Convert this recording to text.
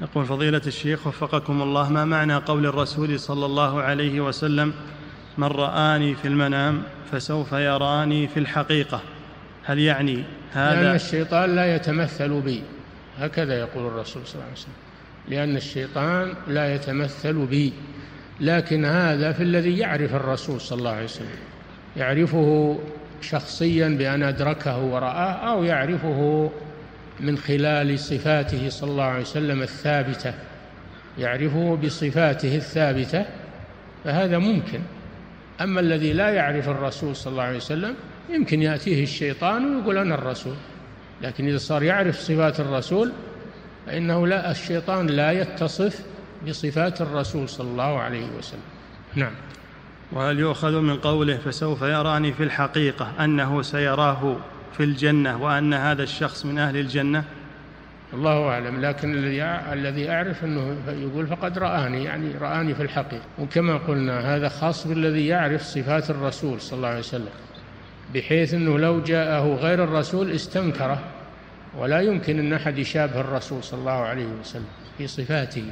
يقول فضيلة الشيخ وفقكم الله ما معنى قول الرسول صلى الله عليه وسلم من رآني في المنام فسوف يراني في الحقيقة هل يعني هذا؟ لأن الشيطان لا يتمثل بي. هكذا يقول الرسول صلى الله عليه وسلم. لأن الشيطان لا يتمثل بي. لكن هذا في الذي يعرف الرسول صلى الله عليه وسلم. يعرفه شخصيا بأن أدركه ورآه أو يعرفه من خلال صفاته صلى الله عليه وسلم الثابتة يعرفه بصفاته الثابتة فهذا ممكن. أما الذي لا يعرف الرسول صلى الله عليه وسلم يمكن يأتيه الشيطان ويقول أنا الرسول. لكن إذا صار يعرف صفات الرسول فإنه لا الشيطان لا يتصف بصفات الرسول صلى الله عليه وسلم. نعم. وهل يؤخذ من قوله فسوف يراني في الحقيقة أنه سيراه؟ في الجنة وأن هذا الشخص من أهل الجنة؟ الله أعلم لكن الذي الذي أعرف أنه يقول فقد رآني يعني رآني في الحقيقة. وكما قلنا هذا خاص بالذي يعرف صفات الرسول صلى الله عليه وسلم بحيث أنه لو جاءه غير الرسول استنكره ولا يمكن أن أحد يشابه الرسول صلى الله عليه وسلم في صفاته.